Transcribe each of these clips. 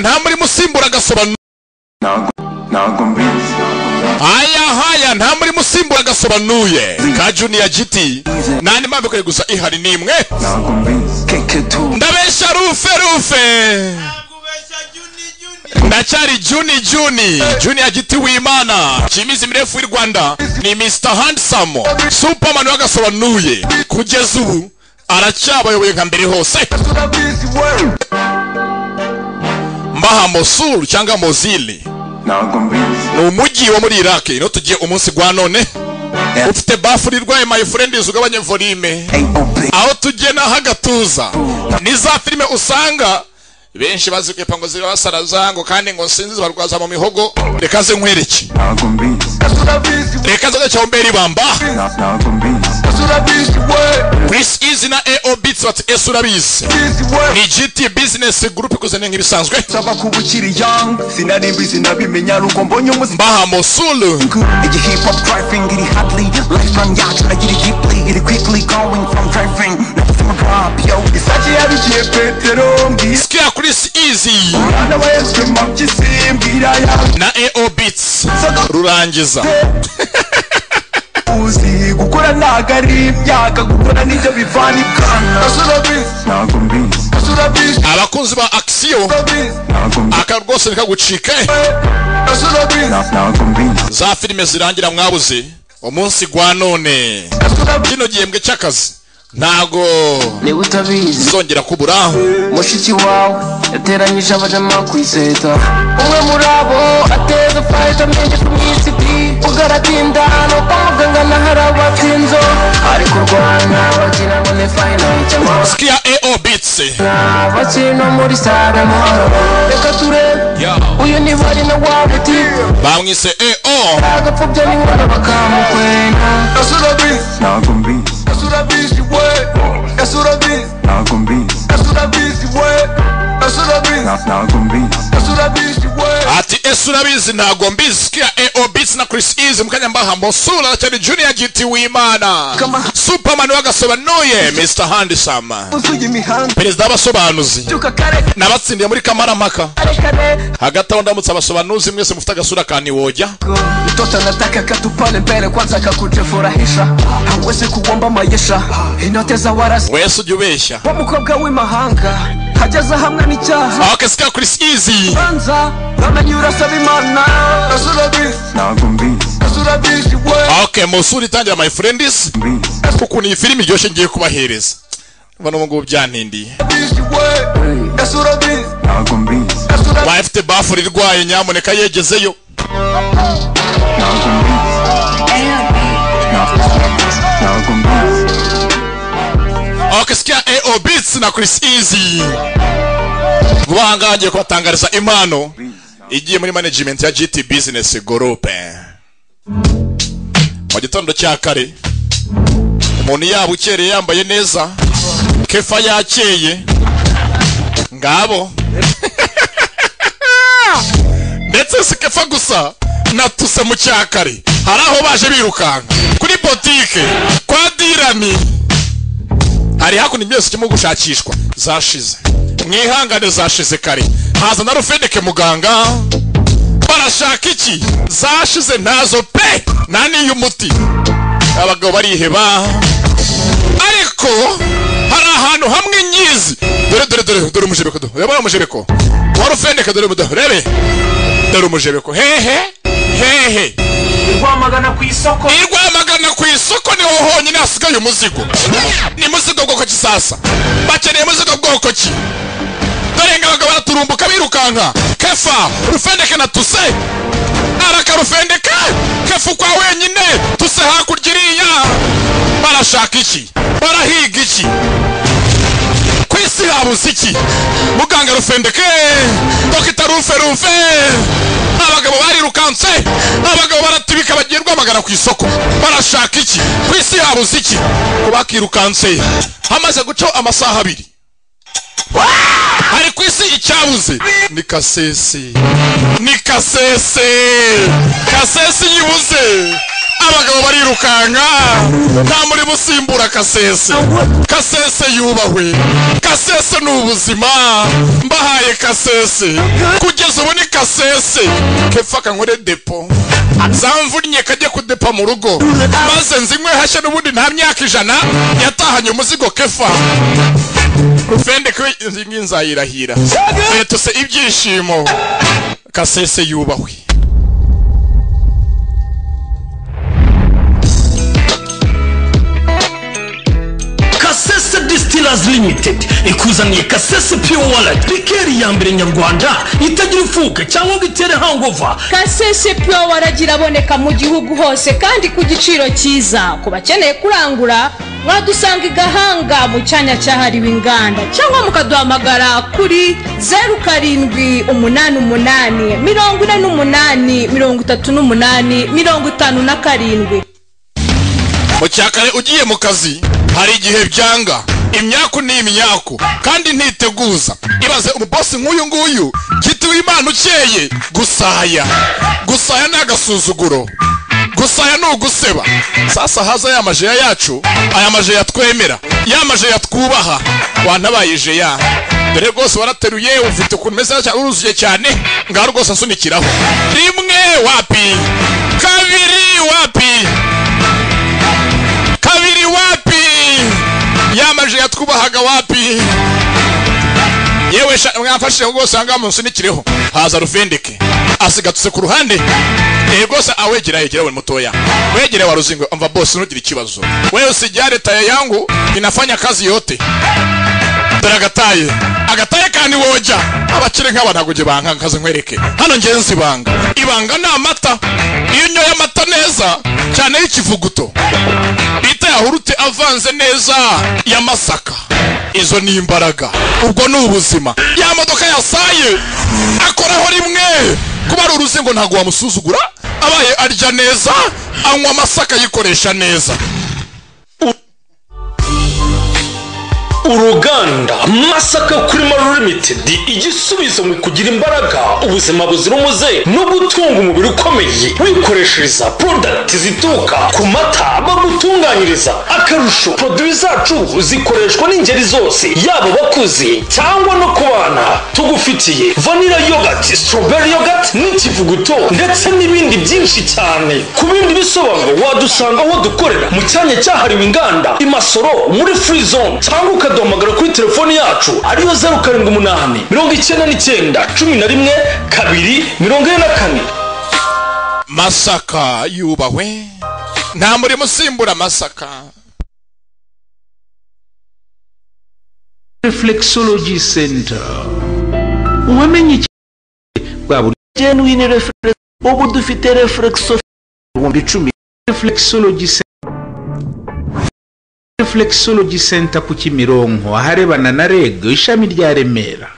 nta muri musimbura agasobanura. Ntago mbizi. Haya haya nta muri musimbura agasobanuye. Ka junior giti nandi mpamvu ikwiye gusa ihari keke tu. Ndabeshya rufe rufe. Ndacyari juni juni. Juni ya giti w'imana. Chimizi mirefu w'i rwanda. Ni mr handsome. Superman wagasobanuye. Kugeza ubu aracyabayoboye nka mbere hose. Mbaha mosul cyangwa mozili ni umujyi wo muri iraq. Ino tugiye umunsi gwa none. Ufite bafuri irwaye my friend ugabanye volume. Aho tugiye naho agatuza. Ni za filime usanga benshi bazikwepa ngo ziba basaraza ngo kandi ngo sinzi zibarwaza mu mihogo. Reka ze nkwereke ntago mbizi. Reka nzoga cyawe mbere ibamba. Na- ntago mbizi. Chris easy na ao beats bati ese urabizi. Ni gt business group ikuzaniye nk'ibisanzwe. Saba kuba ukiri young sinari mbizi nabimenya ari uko mbonye umuziki mbaha mosulu Igi hip hop driving, iri hardly Lifetime yacu nagira deeply, iri quickly going from driving Nothing rap, yo Yabikiye Petero sikia chris easy. Mwana wa Yesu mpyisi mbwira ya na ao beats. Rurangiza uzi gukora ntago ari imyaka gukora ni byo bivana ibwana ntago mbizi abakunzi ba mbizi aka rwose ntago mbizi za filime zirangira mwabuze. Umunsi gwa none. Kino gihembwe cy'akazi. Ntago. Niba utabizi zongera kubura mushiki wawe yateranyije abajama ku iseta umwe muri abo ateza fayita menshi ku myisiti ugaratinda nuko muganga na hari abatsinzo ari kurwanya bagira ngo ni fayina cyangwa sikia ao beats. Bakina muri sare muhoro reka turebe uyu ni bari na wabuti bamwise ao agapfubya n'inkono bakamukwena. Ntago mbizi ntago mbizi Na- ntago mbizi ati ese urabizi ntago mbizi. Sikia ao beats na chris easy mukanya mbaha mosula cyane junior gt w'imana. Superman wagasobanuye mr imihanda perezida w'abasobanuzi nabatsindiye muri kamarampaka hagati aho ndamutse abasobanuzi mwese mufite agasura kaniwojya mtoto anataka katupale mbele kwanza kakujifurahisha hawezi kuomba maisha. Inoteza warasi. Wese ujya ubeshya wa mukobwa w'imahanga hageze hamwe n'icyaha. Okay sikia chris easy. Banza bamenye urasaba imana. Ntago mbizi. Okay musuri itangira my friends ukuntu iyi filimi iryoshye ngiye kubahereza. Ubona ubu ngubu byantindiye. Ntago mbizi. Baye afite bafuri irwaye nyamuneka yegezeyo. Okay sikia ao beats na chris easy vuba aha ngaha ngiye kubatangariza impano igiye muri management ya gt business group. Mu gitondo cya kare umuntu yaba ukereye yambaye neza kefa yakeye. Ngabo. Ndetse si kefa gusa natuse mu cyakare hari aho baje birukanka. Kuri botike kwa dirani hari hakuno byose kirimo gushakishwa. Zashize. Mwihangane zashize kare. Haza na rufendeke muganga. Barashaka iki? Zashize ntazo pe! Nta n'iy'umuti abagabo bariheba. Ariko hari ahantu hamwe nyizi. Dore dore dore dore umujebeko do. Reba umujebeko wa rufendeke dore mudo rebe dore umujebeko hehe hehe. Rwamagana ku isoko i rwamagana ku isoko ni ho honyine hasigaye umuzigo ni muzigo bwoko ki sasa. Bakeneye muzigo bwoko ki dore ngo abagabo baraturumbuka birukanka kefa rufendeke na tuse. Araka rufendeke kefa ukwa wenyine tuse hakurya iriya barashaka iki ku habuze iki muganga rufendeke dogita rufe rufe abagabo barirukanse abagabo baratibika bagiye rwamagana ku isoko. Barashaka iki? Ku isi habuze iki ko bakirukanse hamaze gucaho amasaha abiri. Hari ku isi icyabuze. Ni kasese. Ni kasese. Kasese yibuze abagabo barirukanka nta muri busimbura kasese. Kasese yubahwe kasese ni ubuzima. Mbahaye kasese. Kugeza ubu ni kasese. Kefa kankore depo. Zamvunnye kajye kudepa mu rugo. Maze nzinywe hashya n'ubundi nta myaka ijana yatahanye umuzigo kefa rufende ko nzayirahira tuse ibyishimo. Kasese yubahwe distillers limited. Ikuzaniye kasese pure wallet. Rikeri ya mbere nyarwanda. Itagira ifuka cyangwa ngo itere hangover. Kasese pure waragira aboneka mu gihugu hose kandi ku giciro cyiza. Ku bakeneye kurangura mwadusanga i gahanga mu cyanya cyahariwe inganda cyangwa mukaduhamagara kuri zeru karindwi umunani umunani mirongo ine n'umunani mirongo itatu n'umunani mirongo itanu na karindwi. Mu cyakare ugiye mu kazi hari igihe byanga. Imyaku ni imyaku kandi ntiteguza. Ibaze umubosi nk'uyu nguyu gitiwe imana ukeye gusaya. Gusaya ni agasuzuguro. Gusaya ni uguseba. Sasa haza ya majeya yacu aya majeya twemera. Ya majeya twubaha wantabaye jeya dore rwose warateruye ufite ukuntu umeze uruzuye cyane ngaho rwose asunikiraho rimwe wapi? Yatwubahaga wapi? Yewe mwamfashije rwose ahangaha munsunikiriho haza rufendeke asigatutse ku ruhande. Eh rwose awegera yegera we mutoya. Wegere wa ruzingo umva boss ntugire ikibazo. Wewe usijali taya yangu inafanya kazi yote. Dore agataye agataye kandi woja. Abakire nk'aba ntabwo nge banga nkaze nkwereke. Hano ngenzi ibanga. Ibanga ni amata. Iyo unyoye amata neza cyane y'ikivuguto bita yahurute avanze neza y'amasaka izo ni imbaraga. Ubwo ni ubuzima. Ya modoka yasaye akoraho rimwe. Kuba ari uruzingo ntabwo wamusuzugura abaye arya neza anywa amasaka ayikoresha neza. Uruganda masaka kurima limited. Igisubizo mu kugira imbaraga ubuzima buzira umuze no gutunga umubiri ukomeye. Wikoreshereza porodagiti zituruka ku mata bagutunganyiriza. Akarusho poroduwi zacu zikoreshwa n'ingeri zose yaba abakuze cyangwa no ku bana. Tugufitiye vanilla yogurt strawberry yogurt n'ikivuguto ndetse n'ibindi byinshi cyane. Ku bindi bisobanuro wadusanga aho dukorera mu cyanya cyahariwe inganda i masoro muri free zone. Cyangwa ukaduhamagara kuri telefoni yacu ariyo zeru karindwi umunani mirongo icyenda n'icyenda cumi na rimwe kabiri mirongo ine na kane. Masaka yubahwe. Nta murimo usimbura masaka. Reflexology center. Uwamenye iki? Bwa buri genuine reflex ubu dufite reflexo ibihumbi icumi reflexology center. reflexology center ku kimironko aharebana na reg ishami rya remera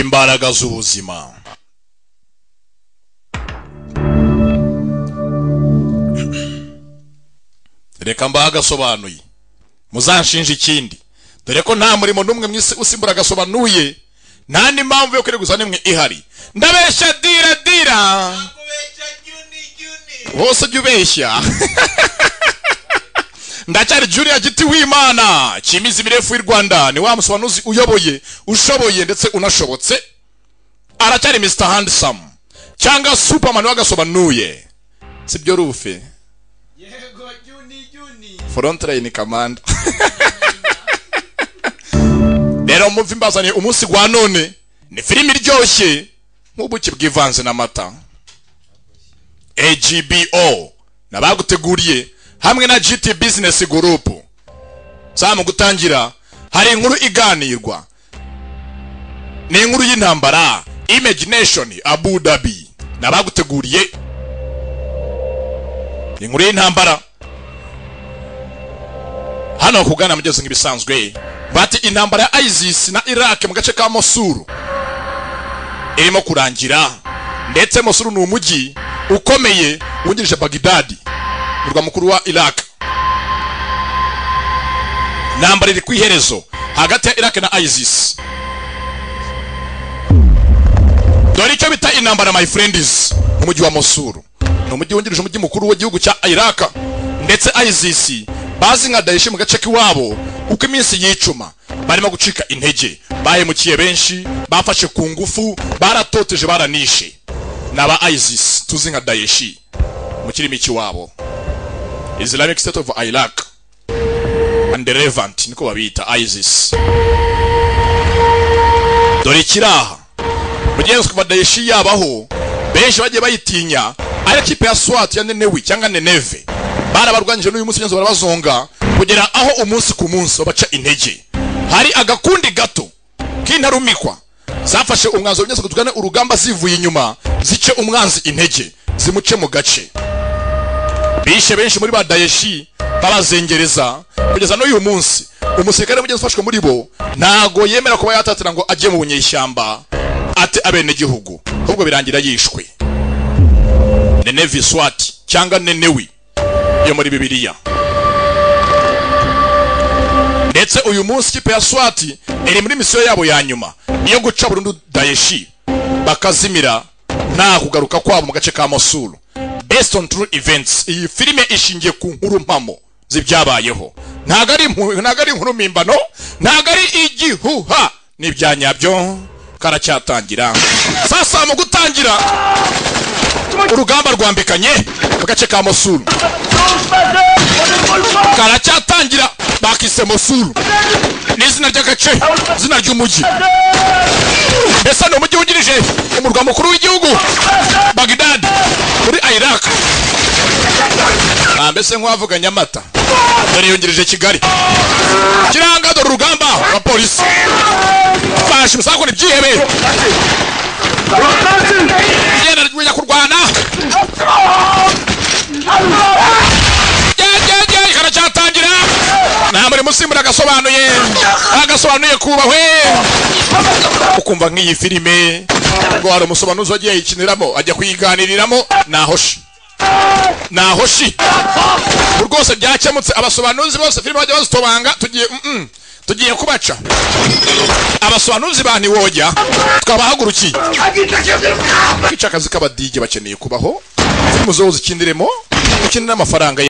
imbaraga z'ubuzima reka mbahe agasobanuye. Muzanshinja ikindi. Dore ko nta murimo n'umwe mu isi usimbura agasobanuye. Nta n'impamvu yo kwireguza n'imwe ihari. Ndabeshya dira dira. Wose jya ubeshya. Ndacyari junior giti w'imana cyimizi mirefu y'u rwanda. Ni wa musobanuzi uyoboye ushoboye ndetse unashobotse. Aracyari mr handsome. Cyangwa superman w'agasobanuye. Sibyo rufe? Frontline command. Rero mumva imbazaniye umunsi gwa none ni filimi iryoshye. Nk'ubuki bwivanze n'amata. Agbo nabaguteguriye hamwe na gt business group. Saa mu gutangira hari inkuru iganirwa. Ni inkuru y'intambara imagination abu dhabi. Nabaguteguriye. Inkuru y'intambara. Hano kugana mugeze nk'ibisanzwe bati intambara ya isis na iraq mu gace ka mosuru irimo kurangira ndetse mosuru ni umujyi ukomeye wungirije bagidadi umurwa mukuru wa iraq. Intambara iri ku iherezo hagati ya iraq na isis. Dore icyo bita intambara my friends mu mujyi wa mosuru ni umujyi wungirije umujyi mukuru w'igihugu cya iraq ndetse isis bazi nka daesh mu gace k'iwabo kuko iminsi yicuma. Barimo gucika intege. Bahemukiye benshi bafashe ku ngufu baratoteje baranishe. Ni aba isis tuzi nka daesh mu kirimi cy'iwabo islamic state of iraq. And the levant niko babita isis. Dore ikiraha. Mugenzi kuva daesh yabaho benshi bagiye bayitinya ari kipe ya swat ya nenewi cyangwa neneve barabarwanyije n'uyu munsi barabazonga kugera aho umunsi ku munsi babaca intege. Hari agakundi gato k'intarumikwa. Zafashe umwanzuro byose tugane urugamba zivuye inyuma zice umwanzi intege zimuce mu gace. Bishe benshi muri ba dayeshi babazengereza kugeza n'uyu munsi umusirikare mugenzi ufashwe muri bo ntago yemera kuba yatatira ngo ajye mu bunyeshyamba ate abenegihugu. Ahubwo birangira yishwe. Nenevi swati cyangwa nenewi. Yo muri bibiliya. Ndetse uyu munsi ikipe ya swati iri muri misiyo yabo ya nyuma niyo guca burundu dayeshi bakazimira nta kugaruka kwabo mu gace ka mosulu based on true events iyi filime ishingiye ku nkuru mpamo z'ibyabayeho. Ntago ari inkuru mpimbano ntago ari igihuha. Ni ibya nyabyo karacyatangira. Sasa mu gutangira urugamba rwambikanye mu gace ka mosulu karacyatangira bakise mosulu ni izina ry'agace izina ry'umujyi mbese ni umujyi wungirije? Umurwa mukuru w'igihugu bagdad muri iraq. Mbese nk'uwavuga nyamata dore yungirije kigali. Kiranga dore urugamba rwa polisi. Fashe musakure ibyihebe igenda rijya kurwana nta muri musimbura agasobanuye agasobanuye kubahwe ukumva nk'iyi filime ngo hari umusobanuzi wagiye yikiniramo ajya kuyiganiriramo. Nahoshi. Nahoshi. Rwose byakemutse abasobanuzi bose filime bajya bazitobanga tugiye tugiye kubaca. Abasobanuzi ba ntiwojya twabahagurukiye kwica akazi k'abadije bakeneye kubaho. Filime zo zikindiremo ukenera amafaranga